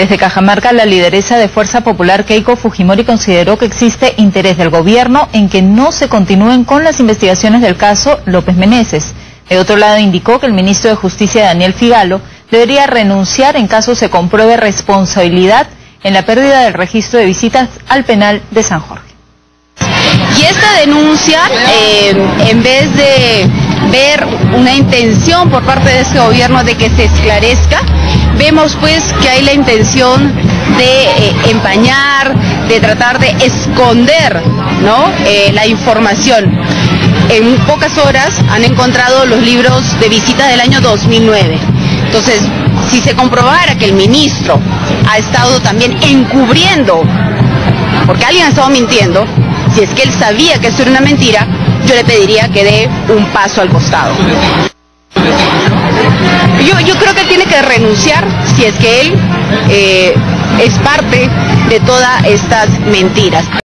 Desde Cajamarca, la lideresa de Fuerza Popular Keiko Fujimori consideró que existe interés del gobierno en que no se continúen con las investigaciones del caso López Meneses. De otro lado, indicó que el ministro de Justicia, Daniel Figalo, debería renunciar en caso se compruebe responsabilidad en la pérdida del registro de visitas al penal de San Jorge. Y esta denuncia, eh, en vez de ver una intención por parte de este gobierno de que se esclarezca, vemos pues que hay la intención de eh, empañar, de tratar de esconder ¿no? Eh, la información. En pocas horas han encontrado los libros de visita del año 2009. Entonces, si se comprobara que el ministro ha estado también encubriendo, porque alguien ha estado mintiendo, si es que él sabía que eso era una mentira, yo le pediría que dé un paso al costado. Yo, yo creo tiene que renunciar si es que él eh, es parte de todas estas mentiras.